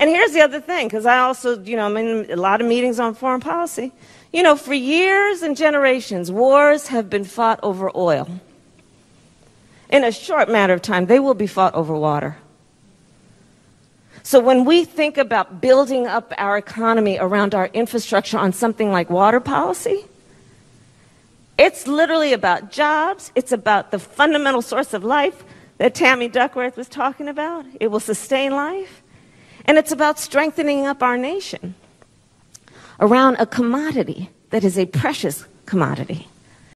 And here's the other thing, because I also, you know, I'm in a lot of meetings on foreign policy. You know, for years and generations, wars have been fought over oil. In a short matter of time, they will be fought over water. So when we think about building up our economy around our infrastructure on something like water policy, it's literally about jobs, it's about the fundamental source of life that Tammy Duckworth was talking about. It will sustain life. And it's about strengthening up our nation around a commodity that is a precious commodity.